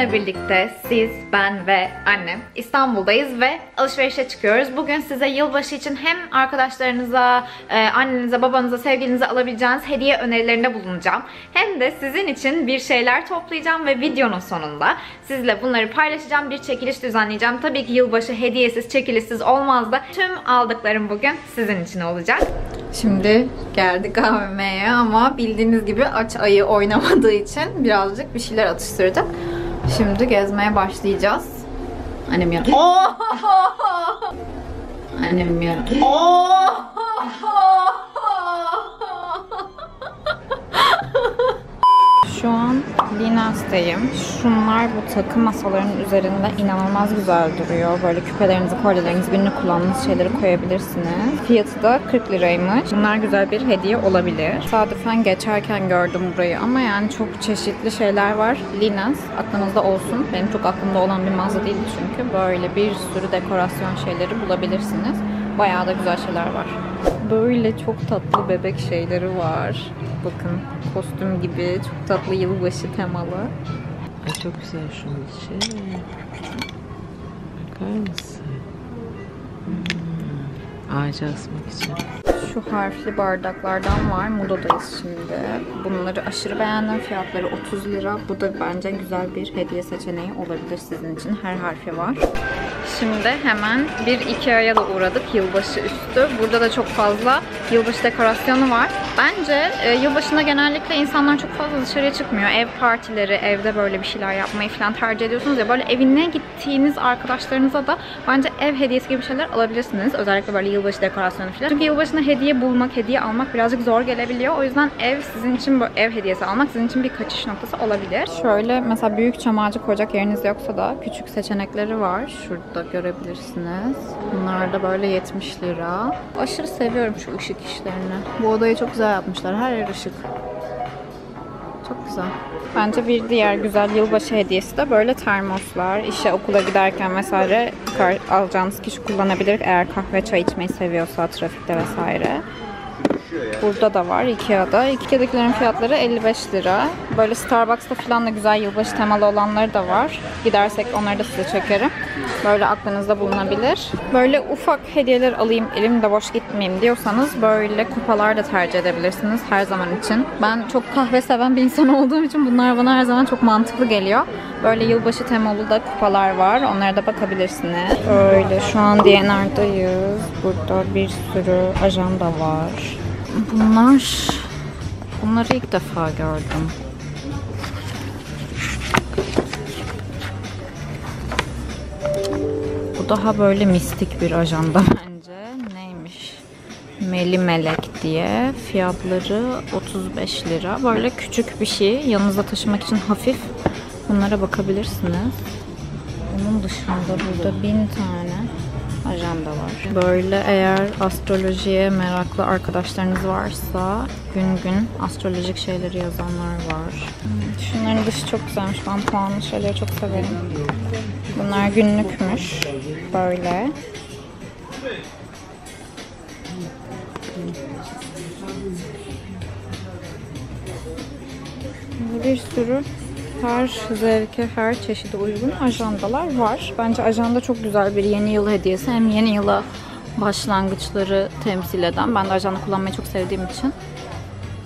Sizinle birlikte siz, ben ve annem İstanbul'dayız ve alışverişe çıkıyoruz. Bugün size yılbaşı için hem arkadaşlarınıza, e, annenize, babanıza, sevgilinize alabileceğiniz hediye önerilerinde bulunacağım. Hem de sizin için bir şeyler toplayacağım ve videonun sonunda sizle bunları paylaşacağım. Bir çekiliş düzenleyeceğim. Tabii ki yılbaşı hediyesiz, çekilişsiz olmaz da tüm aldıklarım bugün sizin için olacak. Şimdi geldik AVM'ye ama bildiğiniz gibi aç ayı oynamadığı için birazcık bir şeyler atıştırdık. Şimdi gezmeye başlayacağız. Annem yan. Annem yan. Şu an Linas'tayım. Şunlar bu takı masalarının üzerinde inanılmaz güzel duruyor. Böyle küpelerinizi, kolyelerinizi, günlük kullandığınız şeyleri koyabilirsiniz. Fiyatı da 40 liraymış. Bunlar güzel bir hediye olabilir. Sadıfen geçerken gördüm burayı ama yani çok çeşitli şeyler var. Linas aklınızda olsun. Benim çok aklımda olan bir mağaza değil çünkü. Böyle bir sürü dekorasyon şeyleri bulabilirsiniz. Bayağı da güzel şeyler var. Böyle çok tatlı bebek şeyleri var. Bakın kostüm gibi çok tatlı yılbaşı temalı. Ay çok güzel şunun içi. Bakar mısın? Hmm. Ağaca asmak için. Şu harfli bardaklardan var. Moda'dayız şimdi. Bunları aşırı beğendim. Fiyatları 30 lira. Bu da bence güzel bir hediye seçeneği olabilir sizin için. Her harfi var. Şimdi hemen bir Ikea'ya da uğradık yılbaşı üstü. Burada da çok fazla yılbaşı dekorasyonu var. Bence e, yılbaşında genellikle insanlar çok fazla dışarıya çıkmıyor. Ev partileri, evde böyle bir şeyler yapmayı falan tercih ediyorsunuz ya. Böyle evine gittiğiniz arkadaşlarınıza da bence ev hediyesi gibi şeyler alabilirsiniz. Özellikle böyle yılbaşı dekorasyonu falan. Çünkü yılbaşında hediye bulmak, hediye almak birazcık zor gelebiliyor. O yüzden ev sizin için böyle ev hediyesi almak sizin için bir kaçış noktası olabilir. Şöyle mesela büyük çam ağacı koyacak yeriniz yoksa da küçük seçenekleri var. Şurada görebilirsiniz. Bunlar da böyle 70 lira. Aşırı seviyorum şu ışık işlerini. Bu odayı çok güzel yapmışlar. Her yer ışık. Çok güzel. Bence bir diğer güzel yılbaşı hediyesi de böyle termoslar. İşe okula giderken vesaire alacağınız kişi kullanabilir eğer kahve çay içmeyi seviyorsa trafikte vesaire. Burada da var Ikea'da. Ikea'dakilerin fiyatları 55 lira. Böyle Starbucks'ta falan da güzel yılbaşı temalı olanları da var. Gidersek onları da size çekerim. Böyle aklınızda bulunabilir. Böyle ufak hediyeler alayım, elimde boş gitmeyeyim diyorsanız böyle kupalar da tercih edebilirsiniz her zaman için. Ben çok kahve seven bir insan olduğum için bunlar bana her zaman çok mantıklı geliyor. Böyle yılbaşı temalı da kupalar var. Onlara da bakabilirsiniz. Öyle şu an DNR'dayız. Burada bir sürü ajanda var. Bunlar bunları ilk defa gördüm. Bu daha böyle mistik bir ajanda bence. Neymiş? Meli Melek diye. Fiyatları 35 lira. Böyle küçük bir şey. Yanınızda taşımak için hafif. Bunlara bakabilirsiniz. Onun dışında burada bin tane ajanda var. Böyle eğer astrolojiye meraklı arkadaşlarınız varsa gün gün astrolojik şeyleri yazanlar var. Hmm, Şunların dışı çok güzelmiş. Ben puanlı şeyleri çok severim. Bunlar günlükmüş. Böyle. Bir sürü her zevke, her çeşide uygun ajandalar var. Bence ajanda çok güzel bir yeni yıl hediyesi. Hem yeni yıla başlangıçları temsil eden. Ben de ajanda kullanmayı çok sevdiğim için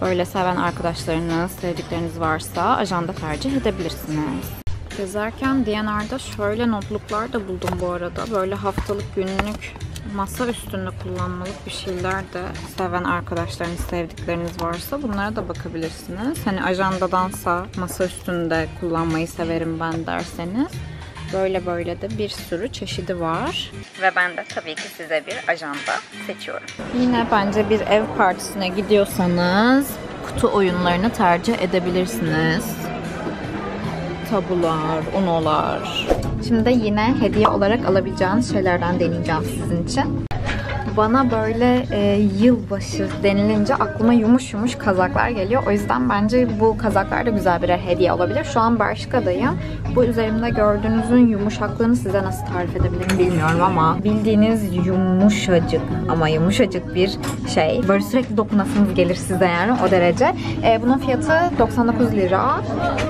böyle seven arkadaşlarınız, sevdikleriniz varsa ajanda tercih edebilirsiniz. Gezerken DNR'da şöyle notluklar da buldum bu arada. Böyle haftalık günlük masa üstünde kullanmalık bir şeyler de seven arkadaşlarınız, sevdikleriniz varsa bunlara da bakabilirsiniz. Hani ajandadansa masa üstünde kullanmayı severim ben derseniz böyle böyle de bir sürü çeşidi var. Ve ben de tabii ki size bir ajanda seçiyorum. Yine bence bir ev partisine gidiyorsanız kutu oyunlarını tercih edebilirsiniz tabular, unolar. Şimdi yine hediye olarak alabileceğiniz şeylerden deneyeceğim sizin için. Bana böyle e, yılbaşı denilince aklıma yumuş yumuş kazaklar geliyor. O yüzden bence bu kazaklar da güzel birer hediye olabilir. Şu an Bershka'dayım. Bu üzerimde gördüğünüzün yumuşaklığını size nasıl tarif edebilirim bilmiyorum ama bildiğiniz yumuşacık ama yumuşacık bir şey. Böyle sürekli dokunasınız gelir size yani o derece. E, bunun fiyatı 99 lira.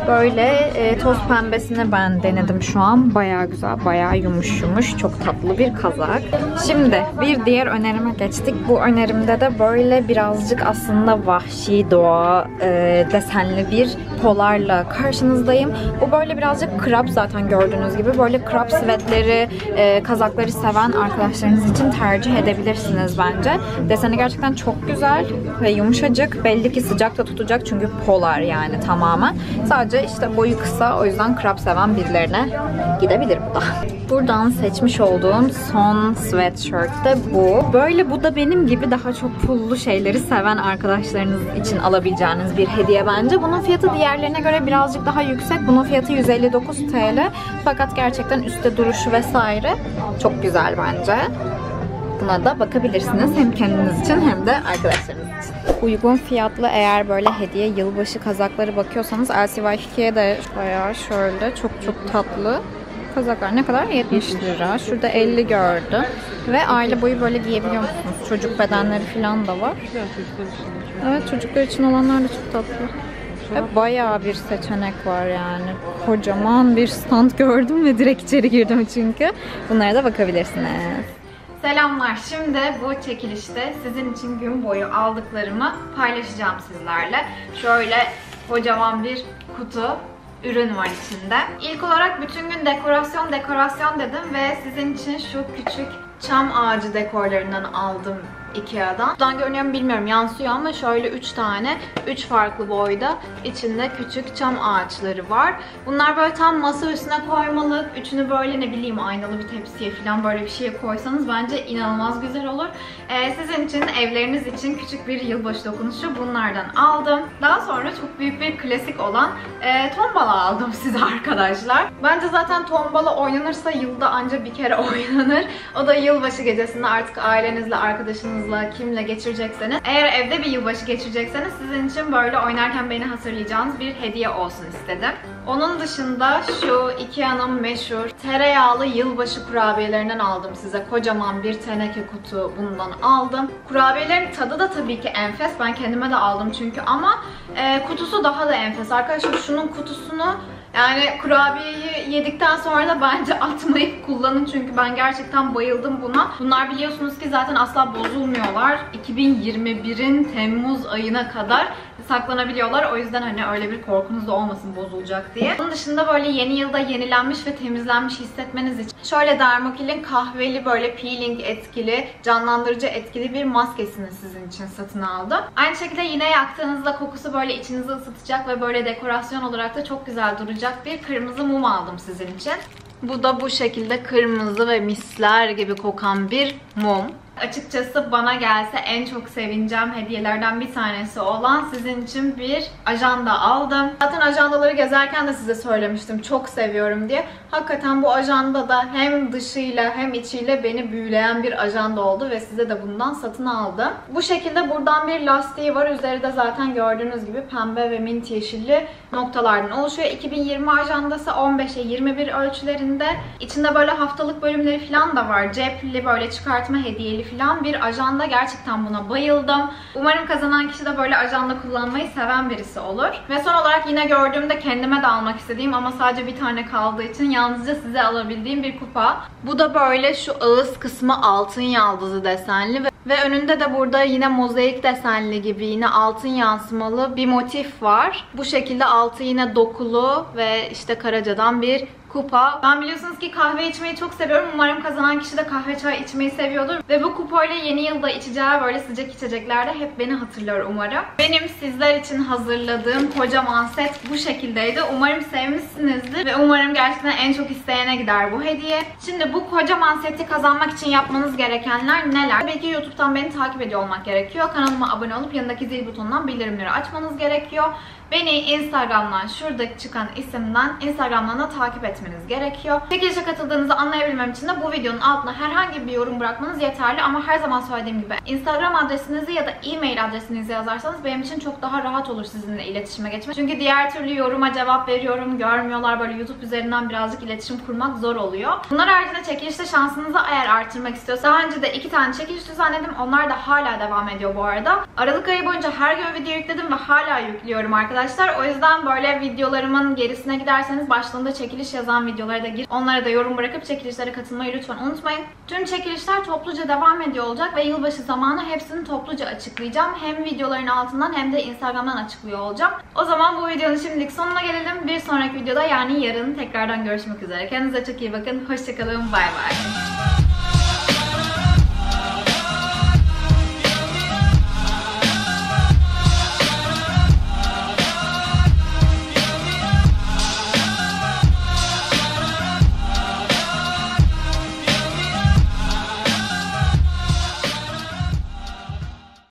Böyle e, toz pembesini ben denedim şu an. Bayağı güzel, bayağı yumuş yumuş. Çok tatlı bir kazak. Şimdi bir diğer önerime geçtik. Bu önerimde de böyle birazcık aslında vahşi doğa e, desenli bir polarla karşınızdayım. Bu böyle birazcık krap zaten gördüğünüz gibi. Böyle krap sivetleri, e, kazakları seven arkadaşlarınız için tercih edebilirsiniz bence. Deseni gerçekten çok güzel ve yumuşacık. Belli ki sıcak da tutacak çünkü polar yani tamamen. Sadece işte boyu kısa o yüzden krap seven birilerine gidebilir bu da. Buradan seçmiş olduğum son sweatshirt de bu. Böyle bu da benim gibi daha çok pullu şeyleri seven arkadaşlarınız için alabileceğiniz bir hediye bence. Bunun fiyatı diğerlerine göre birazcık daha yüksek. Bunun fiyatı 159 TL. Fakat gerçekten üstte duruşu vesaire çok güzel bence. Buna da bakabilirsiniz hem kendiniz için hem de arkadaşlarınız için. Uygun fiyatlı eğer böyle hediye yılbaşı kazakları bakıyorsanız LCY2'ye de bayağı şöyle çok çok tatlı kazaklar ne kadar? 70 lira. Şurada 50 gördüm. Ve aile boyu böyle giyebiliyor musunuz? Çocuk bedenleri falan da var. Evet çocuklar için olanlar da çok tatlı. Ve bayağı bir seçenek var yani. Kocaman bir stand gördüm ve direkt içeri girdim çünkü. Bunlara da bakabilirsiniz. Selamlar. Şimdi bu çekilişte sizin için gün boyu aldıklarımı paylaşacağım sizlerle. Şöyle kocaman bir kutu ürün var içinde. İlk olarak bütün gün dekorasyon dekorasyon dedim ve sizin için şu küçük çam ağacı dekorlarından aldım Ikea'dan. Buradan görünüyor mu bilmiyorum yansıyor ama şöyle 3 tane 3 farklı boyda içinde küçük çam ağaçları var. Bunlar böyle tam masa üstüne koymalık. Üçünü böyle ne bileyim aynalı bir tepsiye falan böyle bir şeye koysanız bence inanılmaz güzel olur. Ee, sizin için evleriniz için küçük bir yılbaşı dokunuşu bunlardan aldım. Daha sonra çok büyük bir klasik olan e, tombala aldım size arkadaşlar. Bence zaten tombala oynanırsa yılda anca bir kere oynanır. O da yılbaşı gecesinde artık ailenizle, arkadaşınızla kimle geçirecekseniz. Eğer evde bir yılbaşı geçirecekseniz sizin için böyle oynarken beni hatırlayacağınız bir hediye olsun istedim. Onun dışında şu Ikea'nın meşhur tereyağlı yılbaşı kurabiyelerinden aldım size. Kocaman bir teneke kutu bundan aldım. Kurabiyelerin tadı da tabii ki enfes. Ben kendime de aldım çünkü ama e, kutusu daha da enfes. Arkadaşlar şunun kutusunu yani kurabiyeyi yedikten sonra da bence atmayıp kullanın çünkü ben gerçekten bayıldım buna. Bunlar biliyorsunuz ki zaten asla bozulmuyorlar. 2021'in Temmuz ayına kadar saklanabiliyorlar. O yüzden hani öyle bir korkunuz da olmasın bozulacak diye. Onun dışında böyle yeni yılda yenilenmiş ve temizlenmiş hissetmeniz için şöyle Dermokil'in kahveli böyle peeling etkili, canlandırıcı etkili bir maskesini sizin için satın aldım. Aynı şekilde yine yaktığınızda kokusu böyle içinizi ısıtacak ve böyle dekorasyon olarak da çok güzel duracak bir kırmızı mum aldım sizin için. Bu da bu şekilde kırmızı ve misler gibi kokan bir mum. Açıkçası bana gelse en çok sevineceğim hediyelerden bir tanesi olan sizin için bir ajanda aldım. Zaten ajandaları gezerken de size söylemiştim çok seviyorum diye. Hakikaten bu ajanda da hem dışıyla hem içiyle beni büyüleyen bir ajanda oldu ve size de bundan satın aldım. Bu şekilde buradan bir lastiği var. Üzeri de zaten gördüğünüz gibi pembe ve mint yeşilli noktalardan oluşuyor. 2020 ajandası 15'e 21 ölçülerinde. İçinde böyle haftalık bölümleri falan da var. Cepli böyle çıkartma hediyeli falan bir ajanda. Gerçekten buna bayıldım. Umarım kazanan kişi de böyle ajanda kullanmayı seven birisi olur. Ve son olarak yine gördüğümde kendime de almak istediğim ama sadece bir tane kaldığı için yalnızca size alabildiğim bir kupa. Bu da böyle şu ağız kısmı altın yaldızı desenli ve ve önünde de burada yine mozaik desenli gibi yine altın yansımalı bir motif var. Bu şekilde altı yine dokulu ve işte karacadan bir kupa. Ben biliyorsunuz ki kahve içmeyi çok seviyorum. Umarım kazanan kişi de kahve çay içmeyi seviyordur. Ve bu kupayla yeni yılda içeceği böyle sıcak içeceklerde hep beni hatırlıyor umarım. Benim sizler için hazırladığım kocaman set bu şekildeydi. Umarım sevmişsinizdir. Ve umarım gerçekten en çok isteyene gider bu hediye. Şimdi bu kocaman seti kazanmak için yapmanız gerekenler neler? Belki YouTube'dan beni takip ediyor olmak gerekiyor. Kanalıma abone olup yanındaki zil butonundan bildirimleri açmanız gerekiyor. Beni Instagram'dan şurada çıkan isimden Instagram'dan da takip etmeniz gerekiyor. Çekilişe katıldığınızı anlayabilmem için de bu videonun altına herhangi bir yorum bırakmanız yeterli ama her zaman söylediğim gibi Instagram adresinizi ya da e-mail adresinizi yazarsanız benim için çok daha rahat olur sizinle iletişime geçmek. Çünkü diğer türlü yoruma cevap veriyorum, görmüyorlar. Böyle YouTube üzerinden birazcık iletişim kurmak zor oluyor. Bunlar haricinde çekilişte şansınızı eğer artırmak istiyorsanız daha önce de iki tane çekiliş düzenledim. Onlar da hala devam ediyor bu arada. Aralık ayı boyunca her gün video yükledim ve hala yüklüyorum arkadaşlar. O yüzden böyle videolarımın gerisine giderseniz başlığında çekiliş yazan videolara da gir. Onlara da yorum bırakıp çekilişlere katılmayı lütfen unutmayın. Tüm çekilişler topluca devam ediyor olacak ve yılbaşı zamanı hepsini topluca açıklayacağım. Hem videoların altından hem de Instagram'dan açıklıyor olacağım. O zaman bu videonun şimdilik sonuna gelelim. Bir sonraki videoda yani yarın tekrardan görüşmek üzere. Kendinize çok iyi bakın. Hoşçakalın. Bay bay.